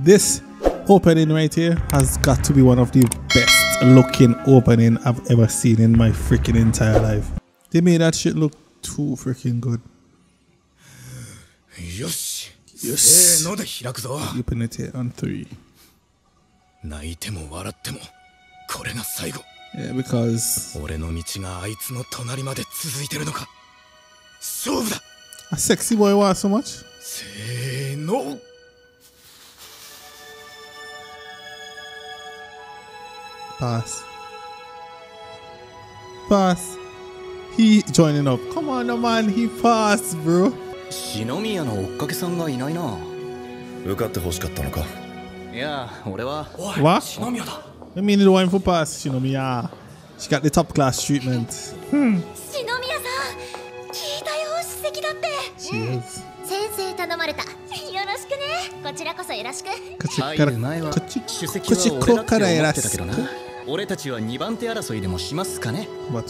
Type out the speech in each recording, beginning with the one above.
This opening right here has got to be one of the best looking opening I've ever seen in my freaking entire life. They made that shit look too freaking good. よしよしせーので開くぞ Open it here on three. 泣いても笑ってもこれが最後 Yeah, because 俺の道があいつの隣まで続いてるのか勝負だ a sexy boy wants so much. せーの Pass. Pass. He joining up. Come on, man. He passed, bro. シノミヤの追っかけさんがいないな。受かって欲しかったのか？いや、俺は。わ。シノミヤだ。I mean the one for pass, シノミヤ。She got the top class treatment. シノミヤさん、聞いたよ、出席だって。She is. 先生頼まれた。よろしくね。こちらこそよろしく。こっちから。こっち。出席は俺だって思ってたけどな。俺たちは2番手争いでもしますかね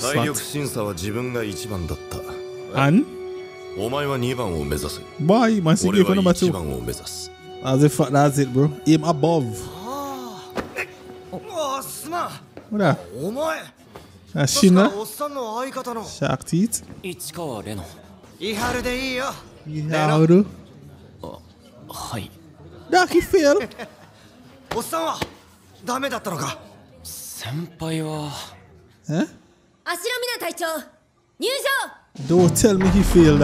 体力審査は自分が1番だった。あんお前は2番を目指す。バイ、マシンゲーフの街を目指す。あぜ、ファラゼル、ブロ。イム、アボーブ。ああ、すまん。ほら。お前。あ、死んだ。おっさんの相方の。シャークティーツ。市川レノ。イハルでいいよ。イハル。あ、はい。ラッキーフェル。おっさんは、ダメだったのか先輩は Huh? 足の皆隊長入場 Don't tell me he failed.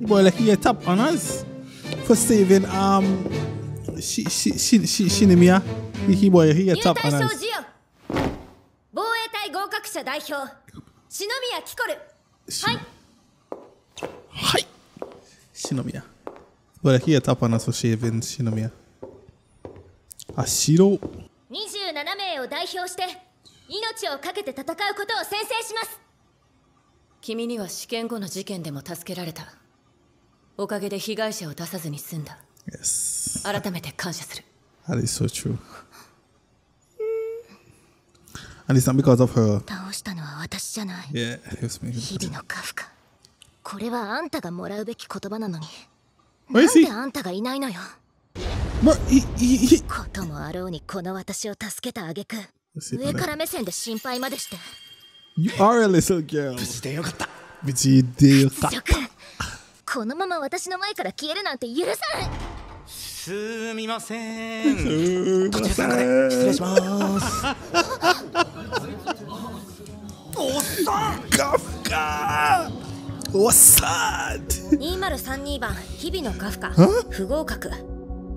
The boy like he a top honors for saving um she she she she Shinemiya. He, he boy he a 入 top 隊 honors. 賞授与防衛隊合格者代表篠宮キコルはい Hi. Shinomiya. Boy like he a top honors for shaving Shinomiya. Ashiro. 27名を代表して命を懸けて戦うことを宣誓します君には試験後の事件でも助けられたおかげで被害者を出さずに済んだ Yes. 改めて感謝する That is so true. And it's not because of her. 倒したのは私じゃない Yeah, it was me. 日々のカフカこれはあんたがもらうべき言葉なのになん he? であんたがいないのよ Bro, he, he, he. こともあろうにこの私を助けた挙句 Let's see, 上から目線で心配までして You are a little girl. してよかった But you did. 諸君このまま私の前から消えるなんて許さないすみません失礼しますおっさん Kafka! What's that? 2032番日々のカフカ不合格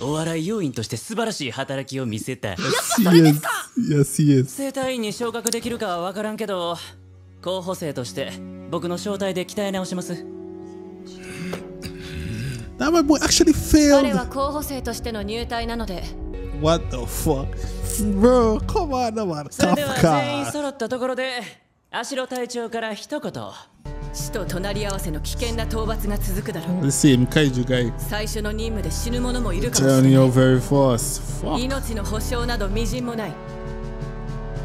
お笑い要員として素晴らしい働きを見せた Yes, he is. Yes, he is. 生体院に昇格できるかは分からんけど候補生として僕の招待で鍛え直します That my boy actually 彼 failed. は候補生としての入隊なので What the fuck? Bro, come on, no man. それでは全員.揃ったところで芦野隊長から一言死と隣り合わせの危険な討伐が続くだろう The same kaiju guy. 最初の任務で死ぬ者もいるかもしれない you very fast. Fuck. 命の保証などみじんもない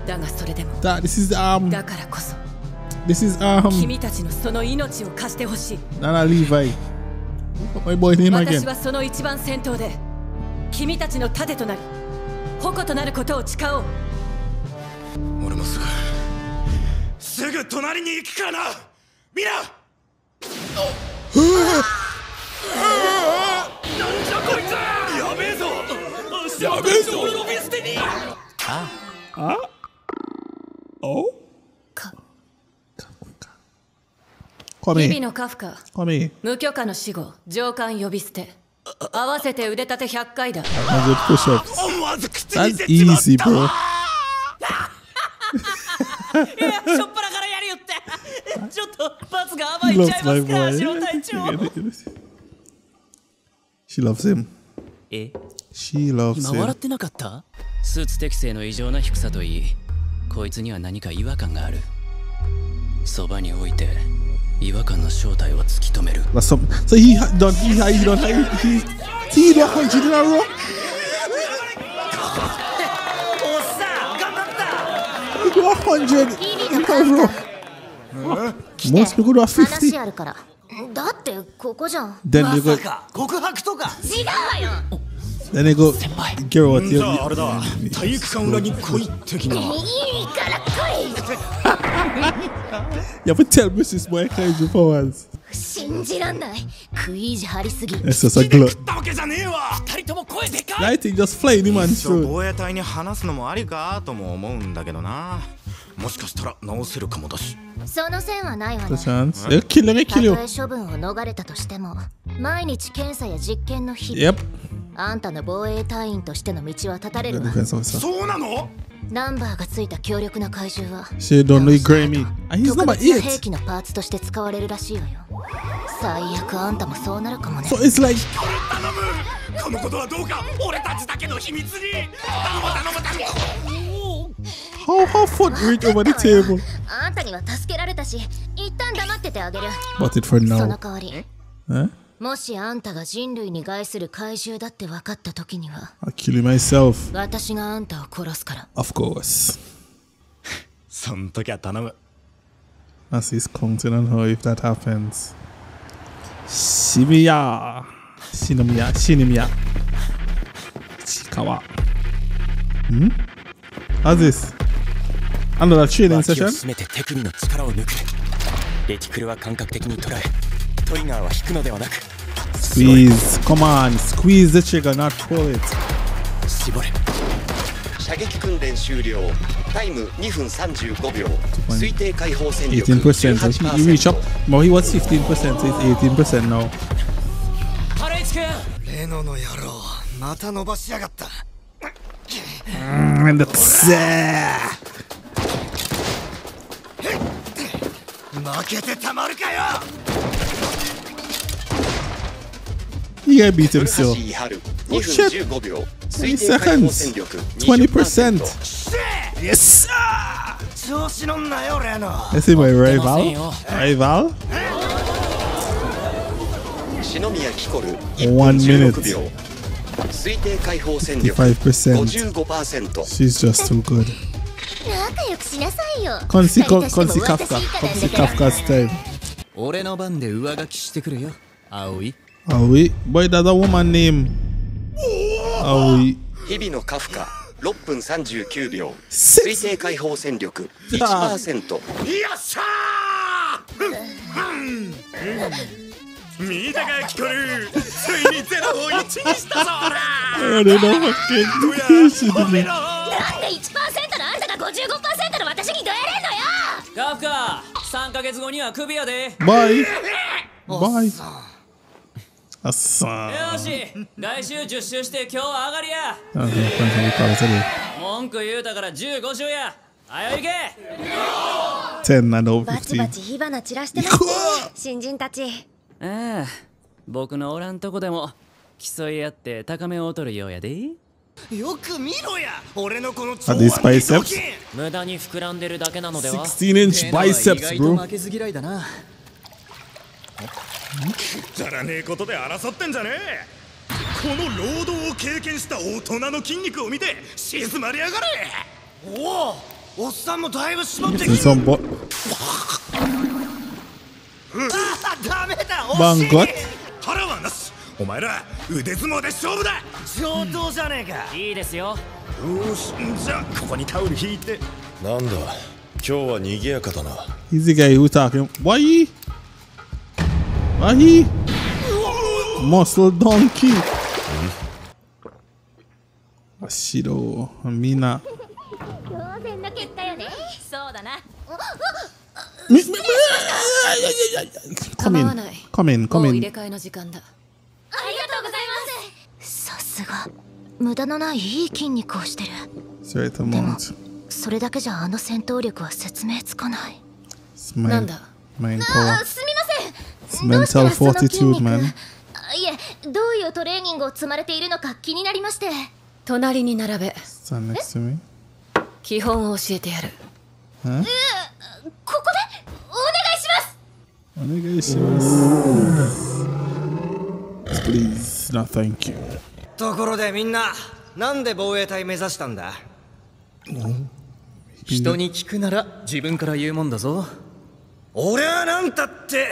だがそれでも That this is um だからこそ this is um 君たちのその命を貸してほしい Nana Levi. My boy name 私 again? はその一番先頭で君たちの盾となり矛となることを誓おう俺もすぐすぐ隣に行くからなみんななんじゃこいつやべえぞやべえぞ俺のビステに Oh? か Come 日 here. 々のカフカ Come here. 無許可の死後上官呼び捨て合わせて腕立て100回だ100 push-ups. 思わず口に That's せちまった easy, bro. いやしょっぱら罰が甘 He いんちゃ loves いますか野隊長 She loves him. え She loves 今笑 him. ってなかったスーツ適正の異常な低さといいこいつには何か違和感があるそばに置いて違和感の正体を突き止める That's something. So he ha- done. He, ha- he done. He, he, he done hundred in a row. おっさん頑張った He do a hundred ビビ in のカフ row. カ Most people do a 話.あるからだってここじゃん Then ま you go. 告白とか違うわよ Then they go. Get what じ you. ゃああれだ体育館裏に来い的ないいから来い have to tell Mrs. Boy Kaiju powers. 信じらんない食い意地張りすぎ It's just a glut. たわけじゃねえわ二人とも声でかい I think 応 through. 防衛隊に話すのもありかとも思うんだけどなもしかしたら直せるかもだしその線はないわ The ね chance. They たと.え処分を逃れたとしても毎日検査や実験の日 Yep. あんたの防衛隊員としての道は立たれるわ.そうなの？ナンバーがついた強力な怪獣は。She don't meat. And he's 特 number 別な兵.器のパーツとして使われるらしいわよ。最悪あんたもそうなるかもね。So it's like 頼む。このことはどうか俺たちだけの秘密に頼む。頼む。頼む。how how foot reach over the table. あんたには助けられたし一旦黙っててあげる But it for その now. 代わり Huh? もしあんたが人類に害する怪獣だって分かった時には I'll kill myself. 私があんたを殺すから Of course. そん時は頼む As he's counting on her if that happens. Shimiya. Shinomiya. Shinimiya. Chikawa. Hmm? How's this? Another training session? 締めて手首の力を抜くレティクルは感覚的に捉えトリガーは引くのではなく Squeeze. Come on. Squeeze the trigger, not pull it. 絞れ射撃訓練終了タイム2分35秒推定解放戦力 18%. So he, he reached up. 18% Well, he was 15%, so it's 18% now. ハレイチ君レノの野郎また伸ばしやがった And the 負けてたまるかよ He gonna beat him 古 still. 橋春 Oh, 2 shit. 分15秒 20推定解放 seconds. 戦力 20%. 20% Yes! 調子乗んなよレノ Let's see my 出ません rival. よ Rival? 篠宮キコル One 1 minute. 分16秒推定解放戦力55% 55% She's just too good. 仲良くしなさいよ Consi, 二人としても Consi 私 Kafka. 以下なん Consi だから Kafka's time. 俺の番で上書きしてくるよ葵 Are we? Boy, that's a woman name. Are we? 日々のカフカ6分39秒.推定解放戦力あ1%よっしゃー！見たかキコルついにゼロを1にしたぞ don't know fucking she ほ did め it. ろなん。で1%のあん。たが55%の私にどやれん。のよカフカ3ヶ月後にはクビやで Bye. Bye. Assa. よし来週10周して今日は上がりや Ah, calling today. 文句言うたから15周やあよ行け10 and over バチバ 15. チ火花散らしてますね新人たちああ僕のおらんとこでも競い合って高めを取るようやでよく見ろや俺のこの biceps? 無駄に膨らんでるだけなのでは16 inch biceps, bro. 負けず嫌いだなじゃらねえことで争ってんじゃねえ。この労働を経験した大人の筋肉を見て静まりやがれ。おおおっさんもだいぶ絞って bo- あダメだバンゴッ腹はなし。お前ら腕相撲で勝負だ。上等じゃねえか。いいですよ。よしじゃ。あここにタオル引いて。なんだ今日は賑やかだな。He's the guy who talking. Why? Ahi! Muscle うんあ、白を、みんな。みな。みんな。いやいやいやい。ン。カメ、入れ替えの時間だ。ありがとうございます。さすが。無駄のないいい筋肉をしてる。それとも。それだけじゃ、あの戦闘力は説明つかない。なんだ。すみ。Mental fortitude, 肉 man. あいえどういうトレーニングを積まれているのか気になりまして隣に並べ Stand next to me. 基本を教えてやる?ここで？お願いしますお願いします。Please, no thank you. ところでみんななんで防衛隊目指したんだ？人に聞くなら自分から言うもんだぞ俺はなんたって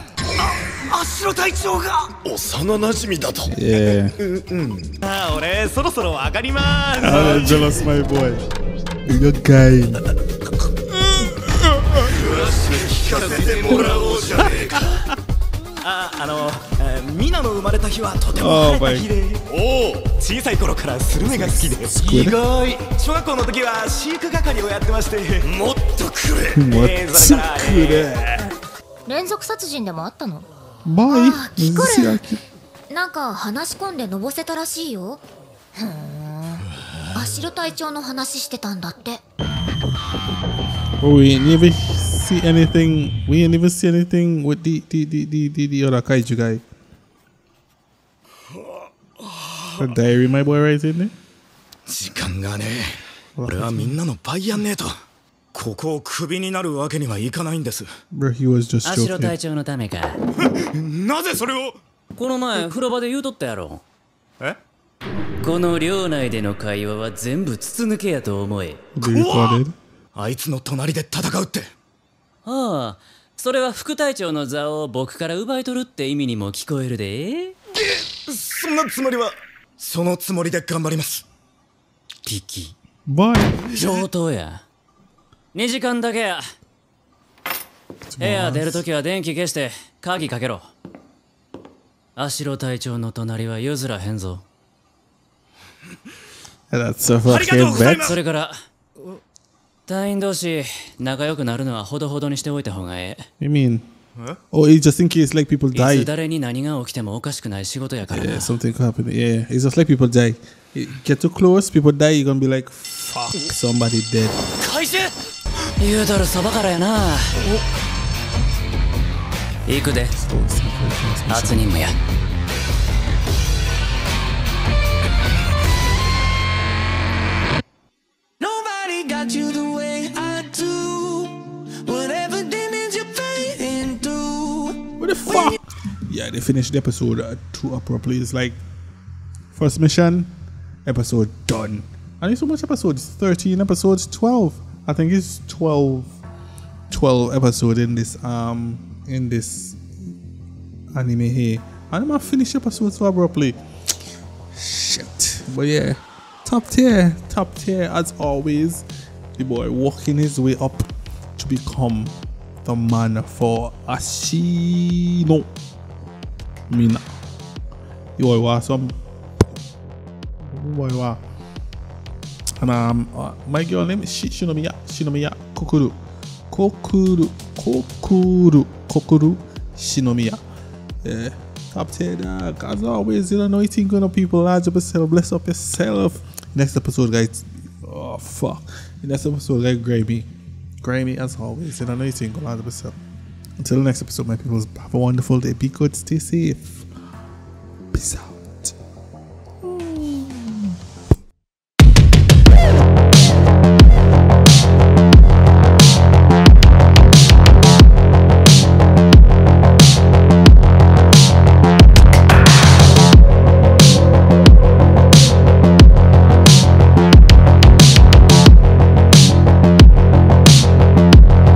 足ロ隊長が。幼馴染だと。Yeah. あ俺そろそろ上がりまーす I'm jealous, my boy. You're guy. 聞かせてもらおうじゃねえか。ああの、えーミナの生まれた日はとても Oh 晴れた日で。おお小さい頃からスルメが好きで。意外。小学校の時は飼育係をやってまして。もっとくれ。もっえーそれからつくれ。連続殺人でもあったの？あ聞こえ Mrs. なんか話し込んでのぼせたらしいよふーんアシロ隊長の話してたんだって Oh, we ain't never see anything. We ain't never see anything with the the the the, the, the other kaiju guy. The diary, my boy, right in there. 時間がねえ俺はみんなの倍やんねえとここをクビになるわけにはいかないんです。アシロ.隊長のためか。なぜそれを？この前風呂場で言うとったやろ。え？この寮内での会話は全部筒抜けやと思え.あいつの隣で戦うって。ああ。それは副隊長の座を僕から奪い取るって意味にも聞こえるで。そんなつもりはそのつもりで頑張ります。ピキ.上等や2時間だけや部屋出るときは電気消して鍵かけろアシロ隊長の隣は譲らへんぞそれから隊員同士仲良くなるのはほどほどにしておいた方がえ You mean? Oh, it's just in case like people die. つ誰に何が起きてもおかしくない仕事やからな Yeah, something could happen. Yeah, it's just like people die. Get too close, people die. You're gonna be like, "Fuck, somebody dead." 怪獣言うとるそばからやな行くで初任務や Nobody got you the way I do. Whatever demons you're fading through. What the fuck? Yeah, they finished the episode uh, too abruptly. It's like first mission, episode done. And it's so much episodes 13 episodes, 12. I think it's 12 12 episode in this um in this anime here. And I'm gonna finish episode so abruptly. Shit. But yeah, top tier, top tier as always. The boy walking his way up to become the man for Ashino Mina. The boy was some the boy was and um uh, my girl name is Shi- Shinomiya Shinomiya Kokuru Kokuru Kokuru Kokuru Shinomiya yeah top tier dog as always you don't know anything going on people large up yourself bless up yourself next episode guys oh fuck next episode guys grimy grimy as always you don't know anything going on large up yourself until the next episode my people have a wonderful day be good stay safe peace out